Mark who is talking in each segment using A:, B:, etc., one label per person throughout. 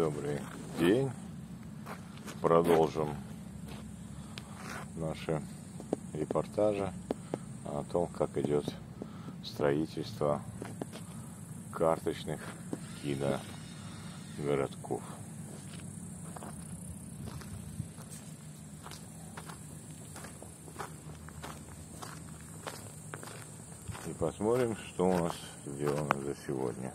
A: Добрый день. Продолжим наши репортажи о том, как идет строительство карточных киногородков. И посмотрим, что у нас сделано за сегодня.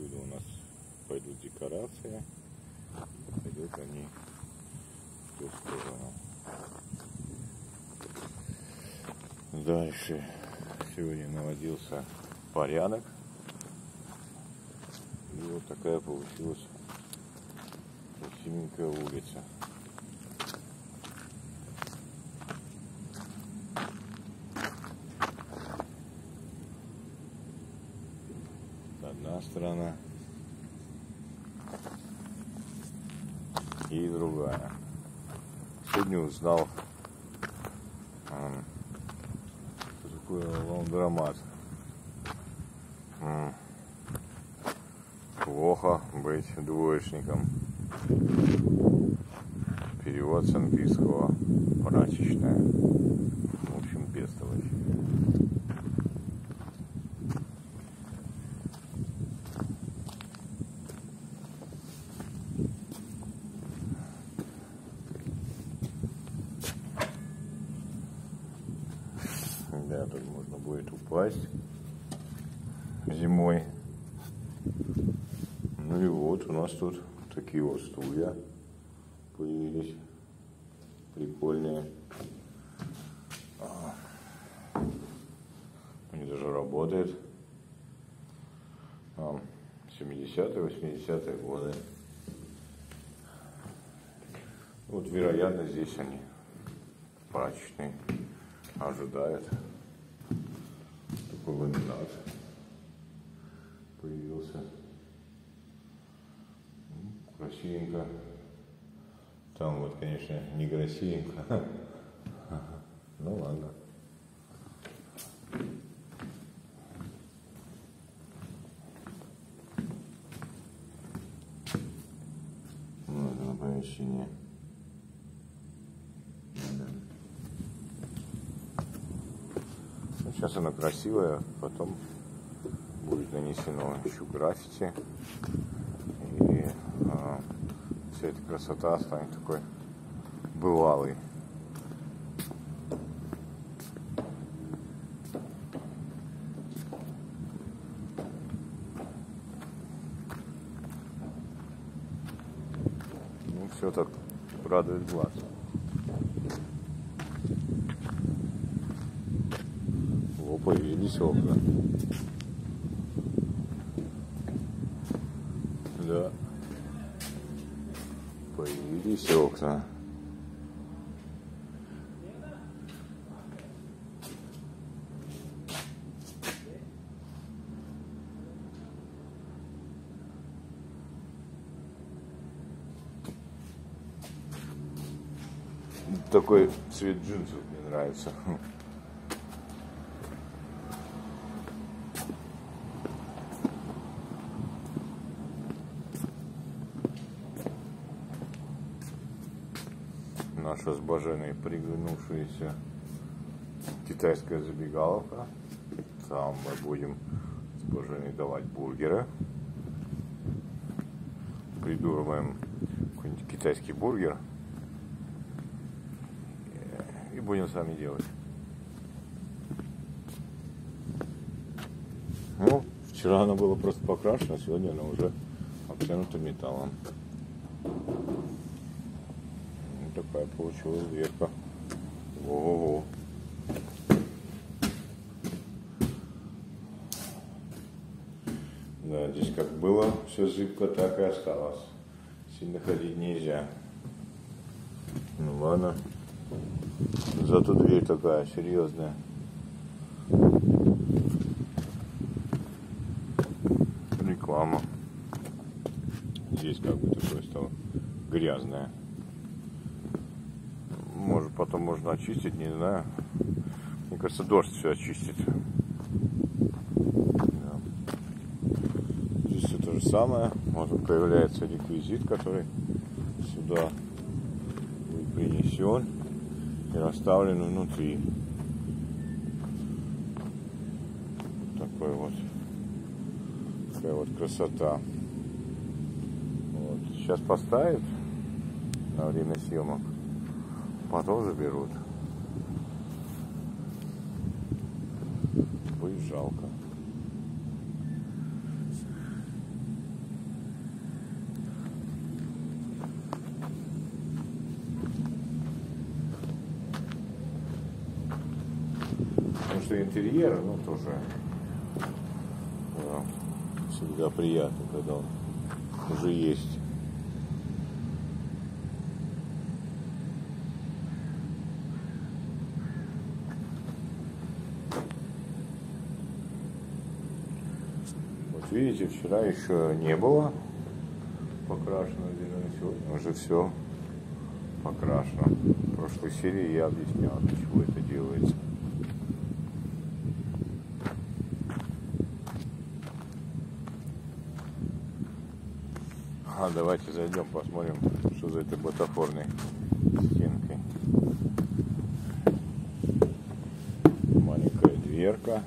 A: Отсюда у нас пойдут декорации. Пойдут они в ту сторону. Дальше сегодня наводился порядок. И вот такая получилась красивенькая улица. одна сторона и другая. Сегодня узнал, что такое лаундромат. Плохо быть двоечником. Перевод с английского прачечная. В общем, бестолочь. Да, тут можно будет упасть зимой. Ну и вот у нас тут такие вот стулья появились. Прикольные. А. Они даже работают. 70-е, 80-е годы. Вот, вероятно, здесь они прачечные ожидают. Такой ламинат появился. Красивенько. Там вот, конечно, не красивенько. Ну ладно. Вот оно помещение. Сейчас она красивая, потом будет нанесено еще граффити. И а, вся эта красота станет такой бывалой. Ну, все так радует глаз. О, появились окна. Да. Появились окна. Такой цвет джинсов мне нравится. Наша с Баженой приглянувшаяся китайская забегаловка. Там мы будем с Баженой давать бургеры. Придумаем какой-нибудь китайский бургер. И будем сами делать. Ну, вчера она была просто покрашена, сегодня она уже обтянута металлом получилась дверка. Ого-го. Да, здесь как было все зыбко, так и осталось. Сильно ходить нельзя. Ну ладно. Зато дверь такая серьезная. Реклама. Здесь как бы такое стало грязное. Потом можно очистить, не знаю. Мне кажется, дождь все очистит. Да. самое. Вот появляется реквизит, который сюда принесен и расставлен внутри. Такой вот такая вот красота. Вот. Сейчас поставят на время съемок, потом заберут. Будет жалко. Потому что интерьер, ну, тоже да, всегда приятно, когда он уже есть. Видите, вчера еще не было покрашено зеленый, сегодня уже все покрашено. В прошлой серии я объяснял, для чего это делается. А давайте зайдем, посмотрим, что за этой бутафорной стенкой. Маленькая дверка.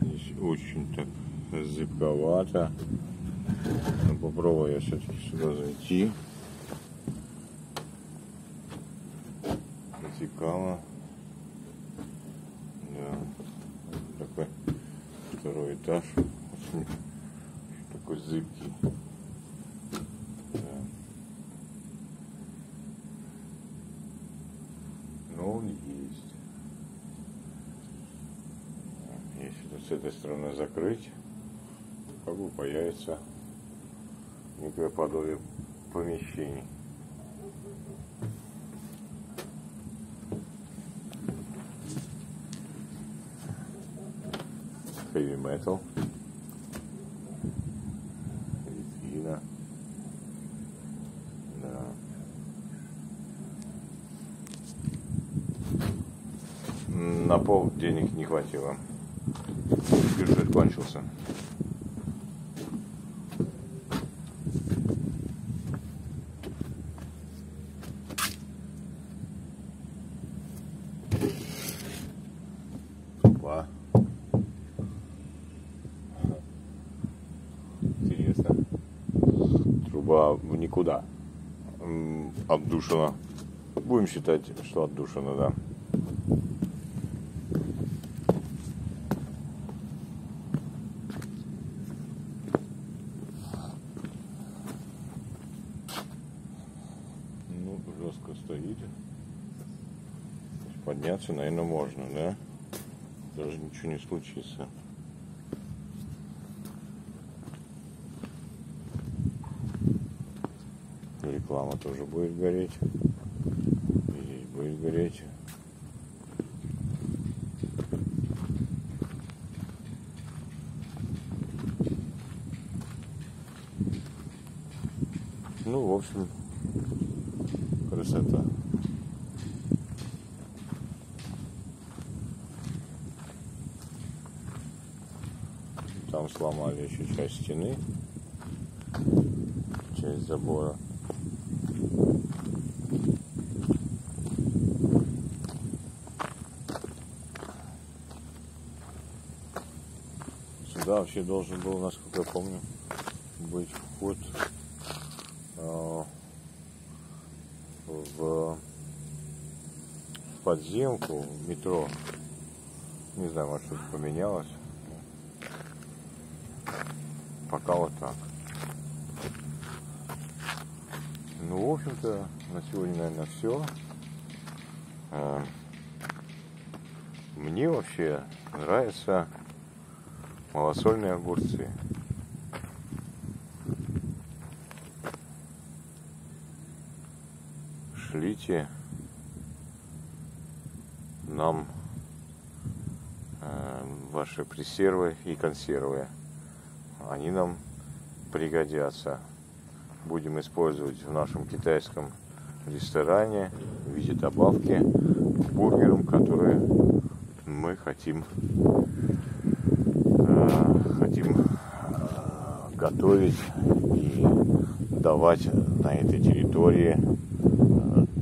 A: Здесь очень так зыбковато. Ну, попробую я все-таки сюда зайти. Затекало. Да. Такой второй этаж. Такой зыбкий. Да. Но он есть. Если с этой стороны закрыть, как бы появится некое подобие помещений. heavy metal. Витрина. Да. На пол денег не хватило. Бюджет кончился. М, Отдушина. Будем считать, что отдушина, да. Ну, жестко стоит. Подняться, наверное, можно, да? Даже ничего не случится. Реклама тоже будет гореть. И будет гореть. Ну, в общем, красота. Там сломали еще часть стены, часть забора. Сюда вообще должен был, насколько я помню, быть вход э, в подземку в метро. Не знаю, может что-то поменялось. Пока вот так. Ну, в общем-то, на сегодня, наверное, все. Мне вообще нравятся малосольные огурцы. Шлите нам э, ваши пресервы и консервы. Они нам пригодятся. Будем использовать в нашем китайском ресторане в виде добавки к бургерам, которые мы хотим, э, хотим э, готовить и давать на этой территории